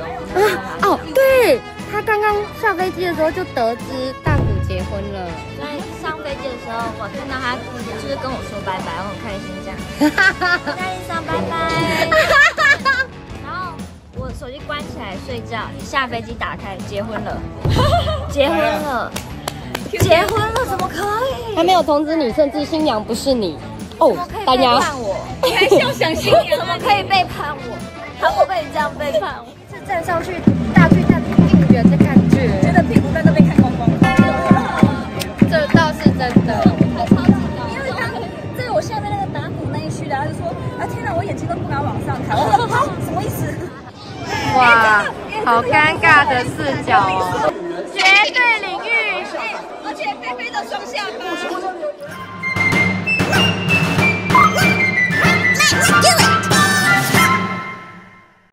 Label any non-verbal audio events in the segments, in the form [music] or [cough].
啊哦，对他刚刚下飞机的时候就得知大谷结婚了。在上飞机的时候，我看到他就是跟我说拜拜，我很开心这样。在路上拜拜。然后我手机关起来睡觉，一下飞机打开，结婚了，[laughs] 结婚了，结婚了，怎么可以？还没有通知你，甚至新娘不是你哦，大家。背叛我？你还是要想新娘？怎么可以背叛我？他会 [laughs] 被你这样背叛我？是站上去大巨蛋应援的感觉，觉得屁股蛋都被看光光。这倒是真的，超级高。因为他在我下面那个打鼓那一区的，他就说：“啊天哪，我眼睛都不敢往上看。”我说：“好，什么意思？”哇，好尴尬的视角哦，绝对领域，而且菲菲的双下巴。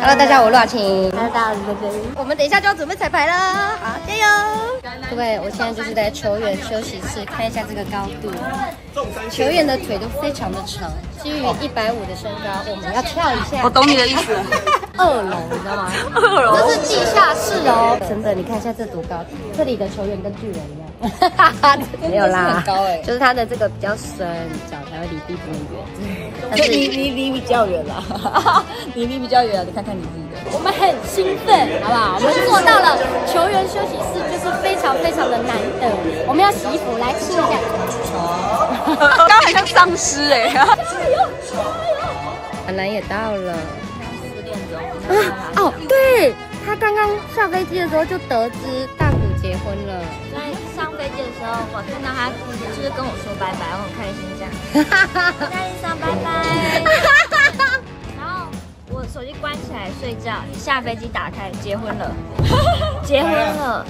Hello，大家好，我陆雅晴。大家好，我们等一下就要准备彩排了，好，加油！各位，我现在就是在球员休息室，看一下这个高度。球员的腿都非常的长，基于一百五的身高，我们要跳一下。我懂你的意思。[laughs] 二楼，你知道吗？二楼，这是地下室哦。真的，你看一下这多高，这里的球员跟巨人一样。[laughs] 没有啦，很高哎，就是他的这个比较深，脚才会离地不远。就离离离比较远了，[laughs] 你离比较远了，你看看你自己的。我们很兴奋，好不好？我们做到了球员休息室，就是非常非常的难得。我们要洗衣服，来试一下。刚刚好像丧尸哎！加油加油！本来也到了，十点钟啊哦，对他刚刚下飞机的时候就得知大古结婚了。在上飞机的时候，我看到他就是跟我说拜拜，我很开心这样。[laughs] 在路上拜拜。手机关起来睡觉，一下飞机打开，结婚了，[laughs] 结婚了，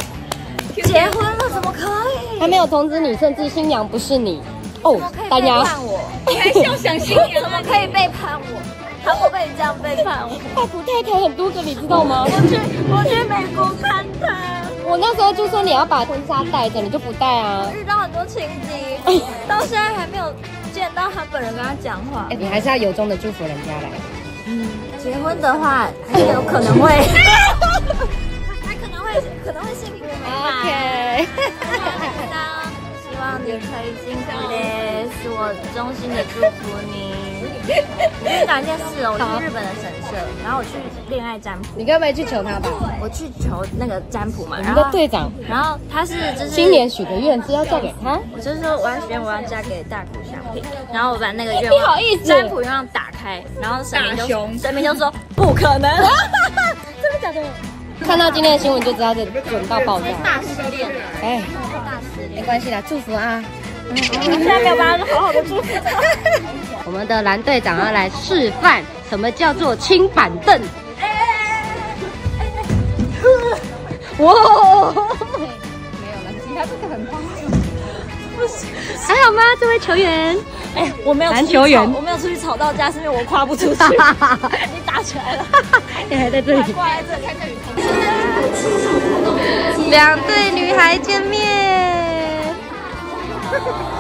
结婚了，怎么可以？还没有通知你，甚至新娘不是你哦，大家。背叛我？你还笑想新娘？怎么可以背叛我？他会被你这样背叛我？大谷太太很多个，你知道吗？我去，我去美国看他。我那时候就说你要把婚纱带着，你就不带啊。遇到很多情敌，[laughs] 到现在还没有见到他本人跟他讲话。哎，你还是要由衷的祝福人家来。嗯，结婚的话还是有可能会，[laughs] 他可能会可能会幸福美满。OK。希望你可以幸福的，是我衷心的祝福你。我跟你讲一件事哦，我去日本的神社，然后我去恋爱占卜。你该不会去求他吧？我去求那个占卜嘛。我们的队长，然后他是就是新年许的愿是要嫁给他。我就是说我要许愿我要嫁给大谷翔平，然后我把那个愿望 [laughs] 占卜愿望打开，然后神明就神明就说不可能，[laughs] 真的假的？看到今天的新闻就知道这准到爆炸。大失恋，哎，大失恋，没关系啦，祝福啊。现在没有办法好好的祝福我们的蓝队长要来示范什么叫做轻板凳。哇！没有了，其他这个很慌。不行，还好吗，这位球员？哎，我没有篮球员，我没有出去吵到家，是因为我跨不出去。[laughs] 你打起来了，[laughs] 你还在这里？挂在这看看雨桐。两对女孩见面。[laughs]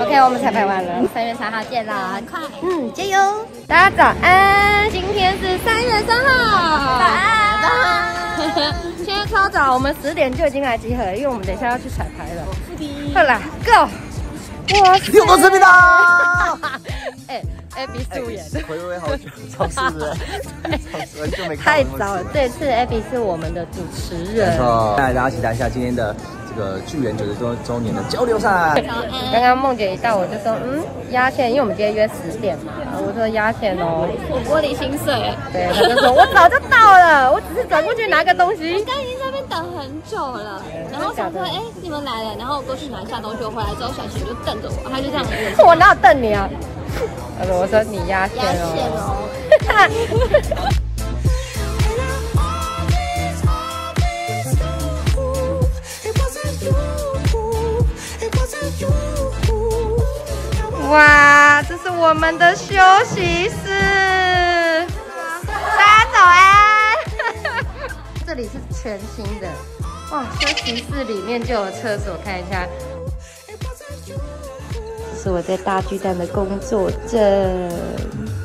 OK，我们彩排完了，三月三号见啦，很快，嗯，加油！大家早安，今天是三月三号，早安，早安。现在超早，我们十点就已经来集合，因为我们等一下要去彩排了。好啦，Go！哇，又到这边啦！哎，Abby 素颜，回味好久，超市的，很久没看。太早了，这次 Abby 是我们的主持人。没错，来大家期待一下今天的。个巨人九十周周年的交流赛，刚刚梦姐一到，我就说，嗯，压线，因为我们今天约十点嘛，我说压线哦，我玻璃心碎，对，他就说我早就到了，我只是转过去拿个东西，我刚已经在那边等很久了，然后想说，哎，你们来了，然后我过去拿一下东西，我回来之后小琴就瞪着我，他就这样，[laughs] 我哪有瞪你啊？他说，我说你压线哦。[laughs] 哇，这是我们的休息室，大家早安。[laughs] 这里是全新的，哇，休息室里面就有厕所，看一下。这是我在大巨蛋的工作证。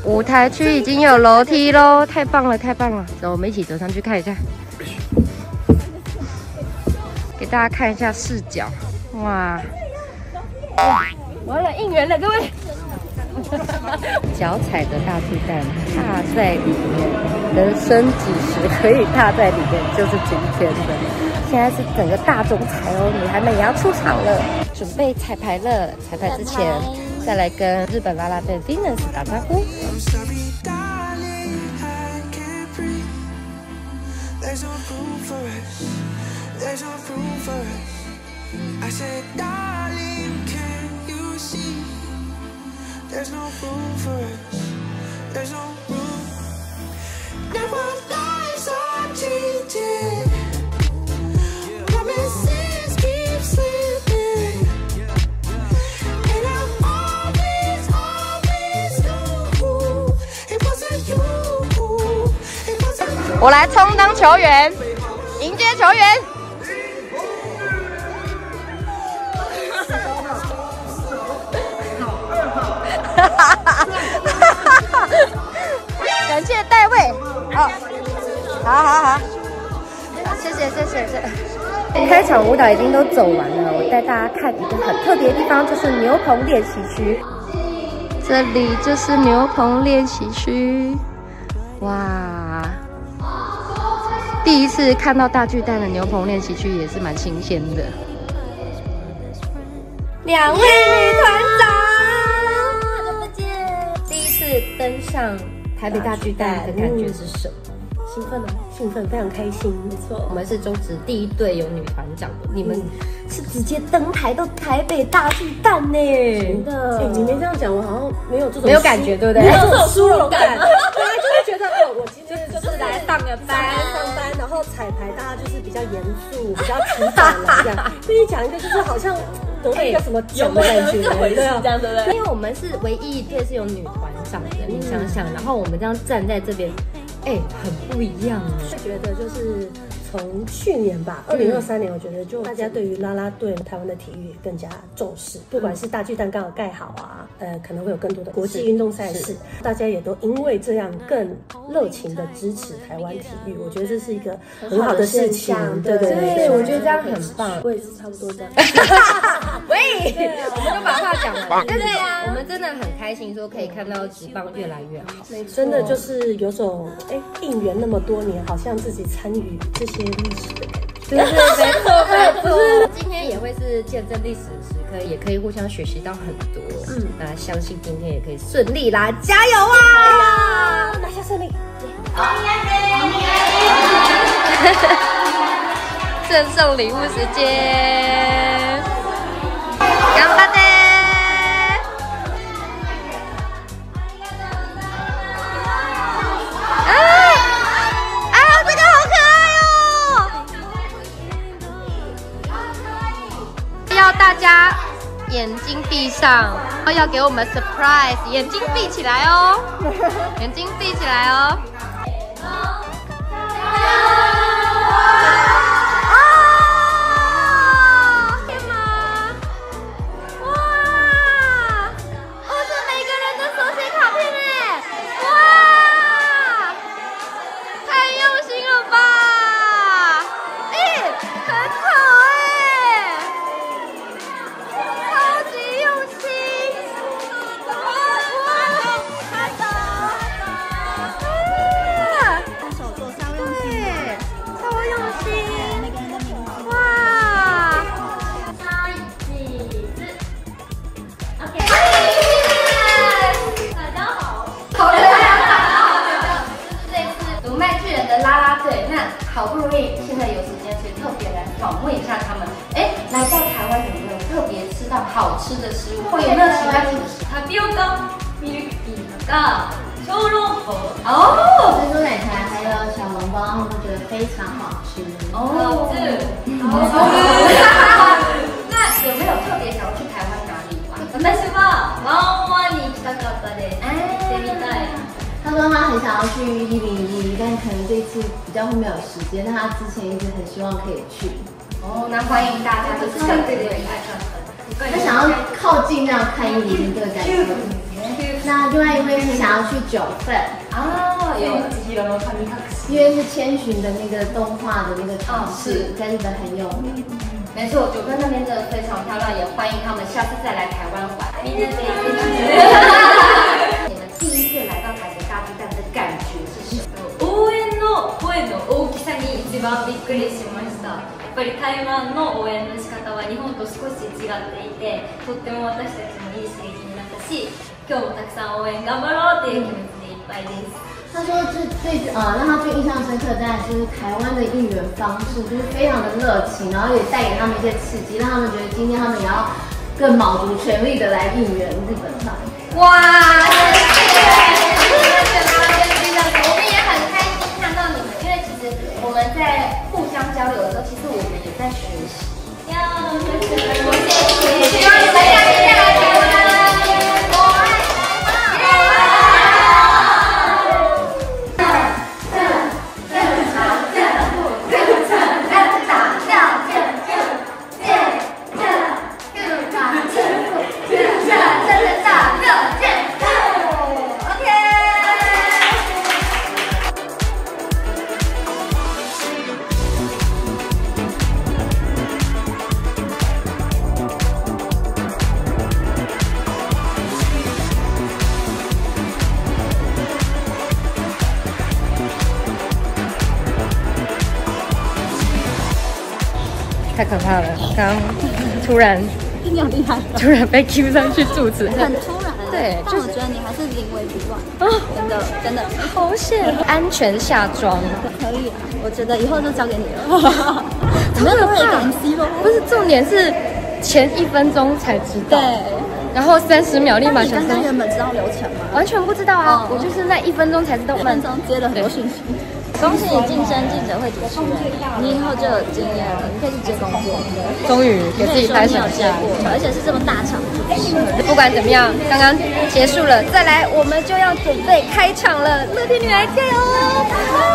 舞台区已经有楼梯喽，太棒了，太棒了！走，我们一起走上去看一下，给大家看一下视角。哇，哇，完了，应援了，各位！脚踩的大巨蛋，踏在里面，人生几时可以踏在里面，就是今天的。现在是整个大总裁哦，女孩们也要出场了，准备彩排了。彩排之前，再来跟日本啦啦队 Venus 打招呼。There's no room for us. There's no room. Never lies are cheated. Promises keep slipping. And I always, always knew it wasn't you. It wasn't 我来充当球员，迎接球员。 [laughs] 感谢戴卫，好，好好好，谢谢谢谢谢。开场舞蹈已经都走完了，我带大家看一个很特别的地方，就是牛棚练习区。这里就是牛棚练习区，哇！第一次看到大巨蛋的牛棚练习区也是蛮新鲜的。两位女团登上台北大巨蛋的感觉是什么？兴奋啊，兴奋，非常开心。没错，我们是中职第一队有女团长的，你们是直接登台到台北大巨蛋呢？真的，哎，你没这样讲，我好像没有这种没有感觉，对不对？没有这种殊荣感，本来就会觉得哦，我今天就是来上个班，[laughs] 上班，然后彩排，大家就是比较严肃，比较紧张这样。跟你讲一个，就是好像。得了一个什么奖的感觉？对啊，这样对不对？因为我们是唯一一队是有女团长的，你想想，然后我们这样站在这边，哎，很不一样啊。就觉得就是。从去年吧，二零二三年，我觉得就大家对于啦啦队台湾的体育更加重视，不管是大巨蛋刚好盖好啊，呃，可能会有更多的国际运动赛事，大家也都因为这样更热情的支持台湾体育，我觉得这是一个很好的事情，对对对，我觉得这样很棒，我也是差不多这样。[laughs] [laughs] 喂，讲了，对呀，我们真的很开心，说可以看到职棒越来越好，真的就是有种哎应援那么多年，好像自己参与这些。历史的感觉，对对，没错没错。今天也会是见证历史的时刻，也可以互相学习到很多。嗯，那相信今天也可以顺利啦，加油啊！拿下胜利！[laughs] 赠送礼物时间，大家眼睛闭上，要给我们 surprise，眼睛闭起来哦，眼睛闭起来哦。好吃的食物，会有没有喜欢吃的？タピオカミルクティーとか小笼包哦，珍珠奶茶还有小笼包，他们都觉得非常好吃哦。[laughs] 那有没有特别想要去台湾哪里玩？私は ワ要去一零一，但可能这一次比较会没有时间。但他之前一直很希望可以去，哦，那欢迎大家就是看这个爱上他想要靠近那样看一零一这个感觉。那另外一位是想要去九份，哦，有因为是千寻的那个动画的那个城市，在日本很有名。没错，九份那边真的非常漂亮，也欢迎他们下次再来台湾玩。びっくりしましたやっぱり台湾の応援の仕方は日本と少し違っていてとっても私たちもいい刺激になったし今日もたくさん応援頑張ろうっていう気持ちでいっぱいです他说最最呃让他最印象深刻的当然就是台湾的应援方式，就是非常的热情，然后也带给他们一些刺激，让他们觉得今天他们也要更卯足全力的来应援日本团。哇，在互相交流的时候，其实我们也在学习。要谢谢突然你好厉害，突然被 Q 上去柱子，很突然。对但我觉得你还是临危不乱啊，真的真的好险！安全下装，可以啊。我觉得以后就交给你了。怎么那么会怕 MC 咯不是重点是前一分钟才知道，对，然后三十秒立马想你刚刚，原本知道流程吗？完全不知道啊！哦我就是那一分钟才知道，一分钟接了很多讯息。恭喜你晋升记者会主持人，你以后就有经验了，你可以去接工作。终于给自己拍手下。而且是这么大场。不管怎么样，刚刚结束了，再来我们就要准备开场了。乐天女孩加油哦！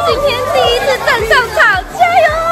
今天第一次站上场，加油！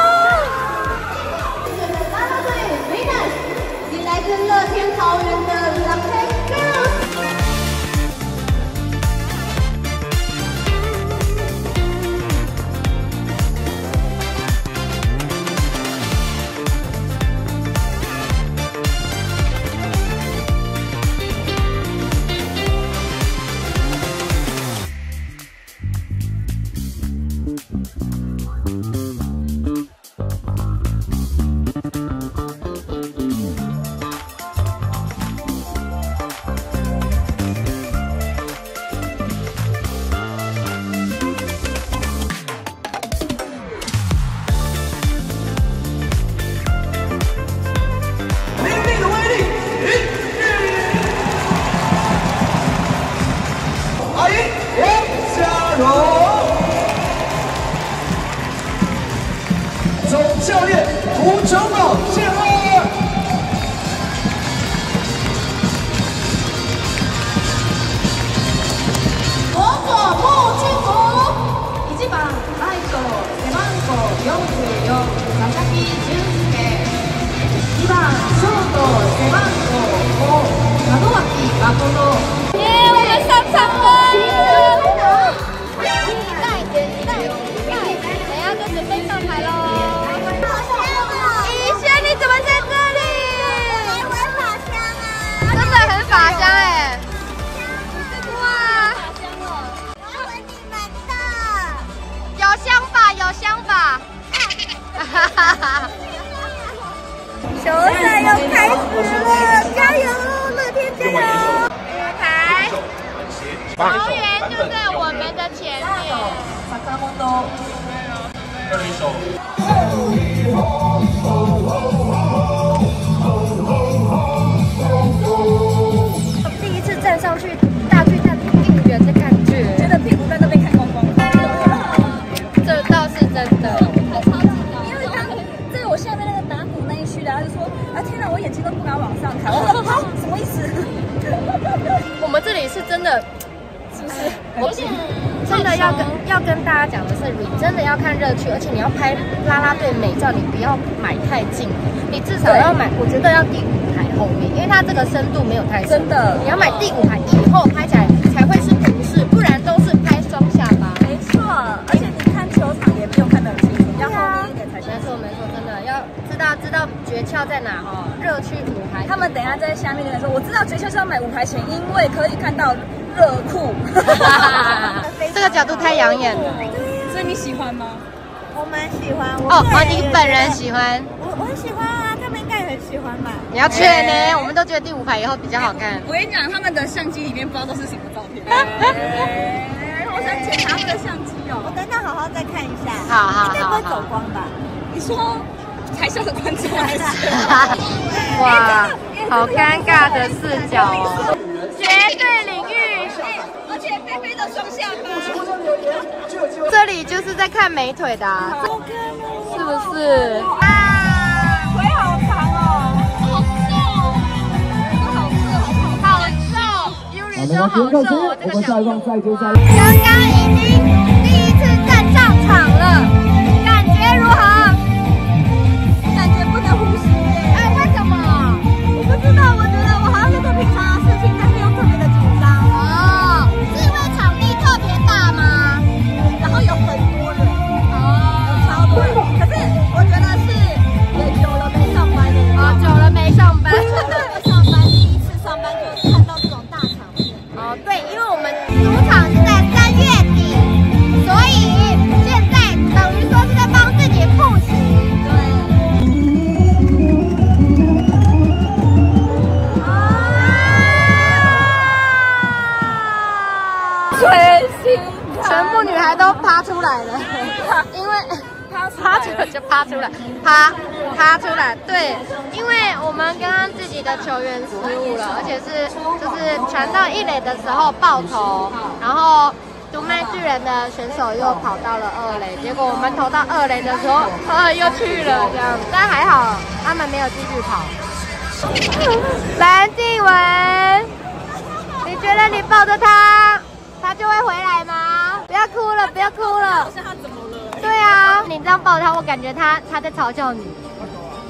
耶，我们上场了！等一下就准备上台喽。怡轩，你怎么在这里？闻法香啊！真的很法香哎！哇，我要闻你们的。有香法，有香法。哈哈哈！球赛要开始了，加油，乐天加油！桃园就在我们的前面。第一次站上去大巨蛋应援的感觉，觉得屁股在那边看光光。这倒是真的。因为刚在我下面那个打鼓那一区的，他就说啊天哪，我眼睛都不敢往上看。我说，什么意思？我们这里是真的不是？我真的要跟要跟大家讲的是，你真的要看热区，而且你要拍啦啦队美照，你不要买太近，你至少要买，我觉得要第五台后面，因为它这个深度没有太深真的你要买第五台以后拍起来才会是平视，不然都是拍双下巴。没错，而且你看球场也没有看得很清楚，要后面一点才没错没错，真的要知道知道诀窍在哪哦，热区舞台。他们等一下在下面留言说，我知道诀窍是要买五台前，因为可以看到热裤。[laughs] 这个角度太养眼了。所以你喜欢吗？我蛮喜欢。哦，哦，个人也你本人喜欢？我我很喜欢啊，他们应该也很喜欢吧？你要确呢？我们都觉得第五排以后比较好看。我跟你讲，他们的相机里面不知道都是什么照片。[laughs] 哎我想检查他们的相机哦我哦。等等好好再看一下。好好应该不会走光吧？你说台下的观众还是？[laughs] 哇，好尴尬的视角哦！绝对领域，菲菲的双下巴。这里就是在看美腿的、啊，是不是？啊腿好长哦，好瘦，好瘦，好瘦，优里说好瘦，我这个小动物。刚刚已经我们主场是在三月底，所以现在等于说是在帮自己复习。对。啊！全心全部女孩都趴出来了，趴出来就趴出来，趴趴出来，对，因为我们刚刚自己的球员失误了，而且是就是传到一垒的时候爆头，然后独麦巨人的选手又跑到了二垒，结果我们投到二垒的时候，呃，又去了这样，但还好他们没有继续跑。蓝静雯，你觉得你抱着他，他就会回来吗？不要哭了，不要哭。这样抱他，我感觉他他在嘲笑你。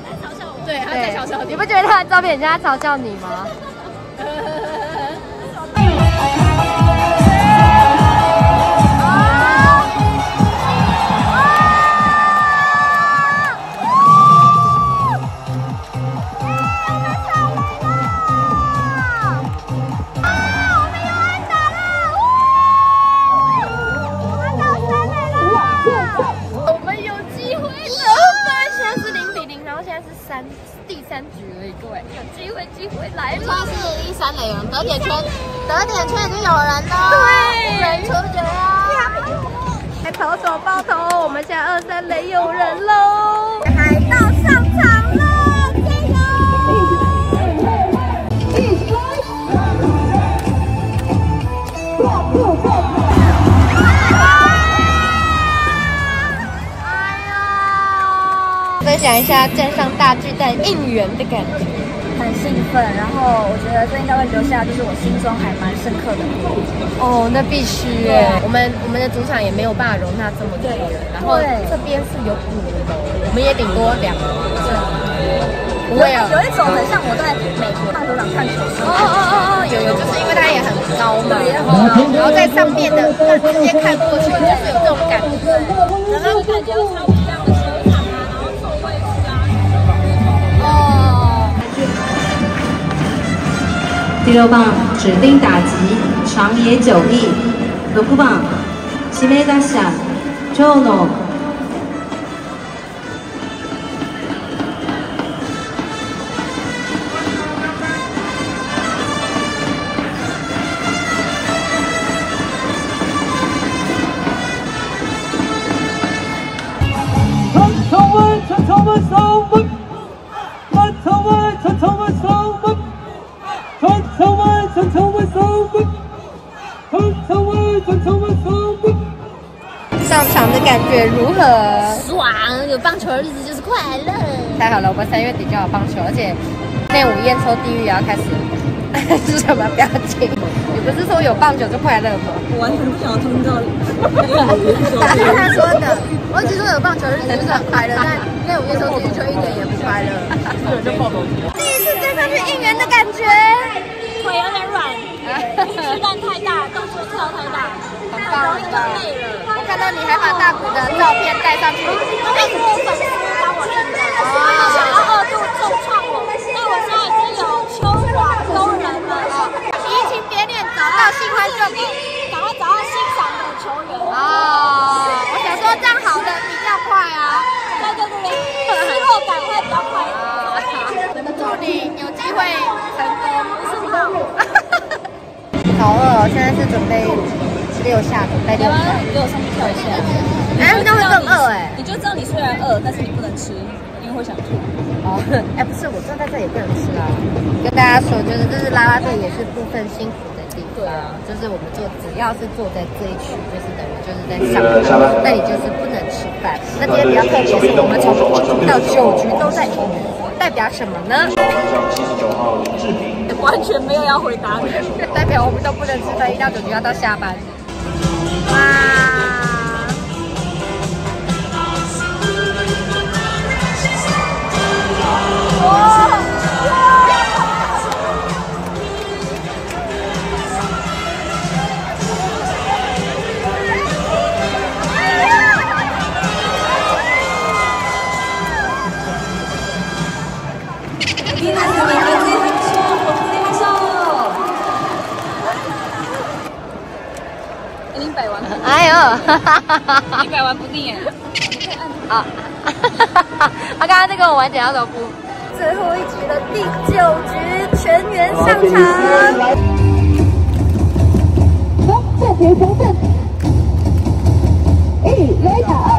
在嘲笑我对，他在嘲笑你不觉得他的照片很像在嘲笑你吗？各位有机会，机会来了。现在是一三垒人得点圈，得点圈已经有人了，对人出局了，还投手爆头，我们现在二三垒有人喽。分享一下站上大巨蛋应援的感觉。很兴奋，然后我觉得这应该会留下就是我心中还蛮深刻的。哦，那必须耶！我们我们的主场也没有办法容纳这么多人，然后这边是有五楼，我们也顶多两楼。不会啊。有一种很像我在美国棒球场看球哦哦哦哦，有有，就是因为它也很高嘛，然后然后在上面的直接看过去，就是有这种感觉。然后感觉第六棒指定打击长野久义，六番指名打者長野如何？爽，有棒球的日子就是快乐。太好了，我们三月底就要棒球，而且内午烟抽地狱也要开始，[laughs] 是什么表情？你不是说有棒球就快乐吗？我完全不想要听到他说的，我 [laughs] 只说有棒球日子就是很快乐，但练五月收听就一点也不快乐。第一次站上去应援的感觉，腿有点软，[laughs] 躯干太大，动作跳太大，很棒很棒。累了。看到你还把大鼓的照片带上去，因为我粉丝帮我订的，想要二度重创我，但我现在已经有秋广东人了，移情别恋，找到新欢就比。赶快找到欣赏的球员。哦，我想说这样好的比较快啊。对对对对，失落感会比较快啊。祝你有机会成功，不是好。好饿，现在是准备六下，准备六下。给我上去跳一下。哎，那会更饿哎。你就知道你虽然饿，但是你不能吃，因为会想吐。哦，哎，不是，我坐在这也不能吃啊。跟大家说，就是这是拉拉队也是部分辛苦的地方。对啊，就是我们坐，只要是坐在这一区，就是等于就是在上班，那你就是不能吃饭。那今天比较特别是，我们从一局到九局都在赢，代表什么呢？七十九号林志平。完全没有要回答你，[laughs] 代表我们都不能吃饭，一到九局要到下班。哇！已哎呦，你摆完不定耶。[laughs] 啊，他刚刚在跟我玩剪刀手布。最后一局的第九局，全员上场。好，下田重振，一来打，来打，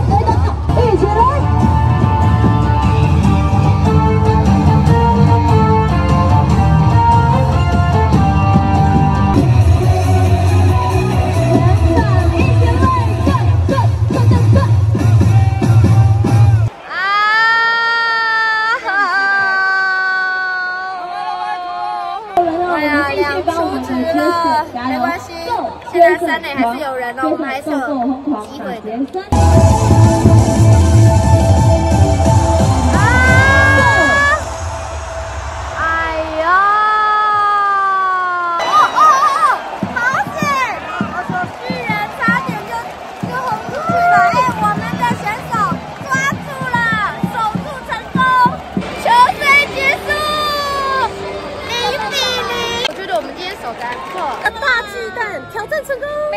三垒还是有人哦，我们还是有机会的。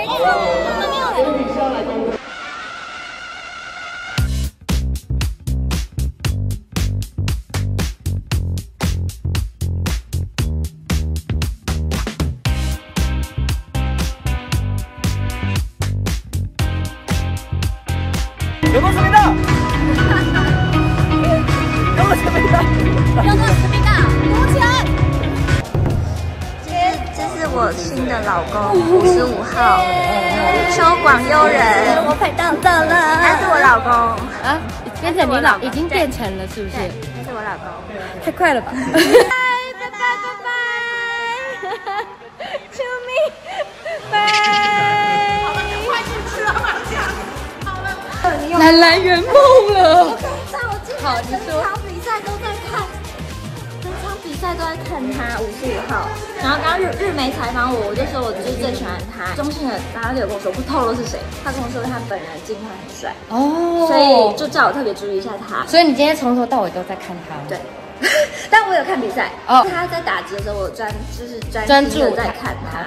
没错，我们没有。有你老，已经变成了是不是？他是我老公。太快了吧！拜拜拜拜拜拜，救命！拜。好了，赶快去吃了，马上。好了，兰兰圆梦了。在我进来整场比赛都在看，整场比赛都在看他五十五号。然后刚刚日日媒采访我，我就说我就是最喜欢他。中信的大家都有跟我说不透露是谁，他跟我说他本人金发很帅哦，所以就叫我特别注意一下他。所以你今天从头到尾都在看他。对。[laughs] 但我有看比赛哦他在打击的时候，我专就是专专注在看他。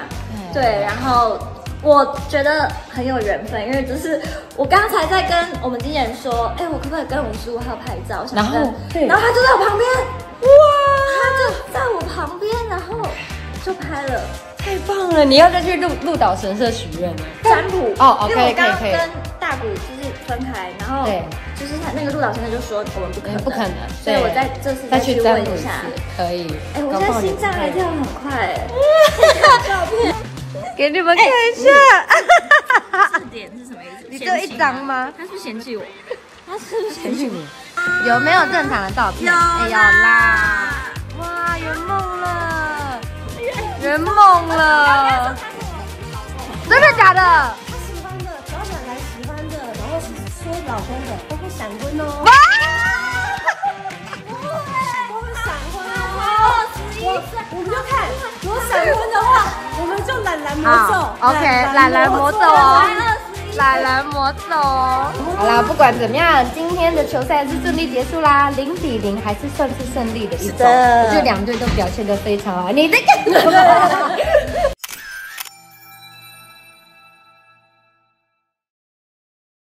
对，然后我觉得很有缘分，因为就是我刚才在跟我们经纪人说，哎，我可不可以跟五十五号拍照？然后然后他就在我旁边，哇，他就在我旁边，然后就拍了太棒了！你要再去鹿鹿岛神社许愿吗。占卜哦哦因为我可以可以可以刚刚跟大谷就是分开，然后对就是他那个鹿岛神社就说我们不可能，不可能，所以我在这次再去去占卜一次问一下。，可以。哎，我现在心脏还跳很快，哎照片。给你们看一下，字典是什么意思？你只有一张吗？他是不是嫌弃我？他是不是嫌弃你有没有正常的照片？有啦！哇，圆梦了，圆梦了！真的假的？他喜欢的，只要懒懒喜欢的，然后是说老公的，都会闪婚哦。哇都会闪婚哦。我我们就看，如果闪婚的话，我们就懒懒魔咒好。，OK，懒懒魔咒哦。懒人魔咒哦！好啦，不管怎么样，今天的球赛是顺利结束啦，零比零还是算是胜利的一种。的我觉得两队都表现得非常好。你在干什么？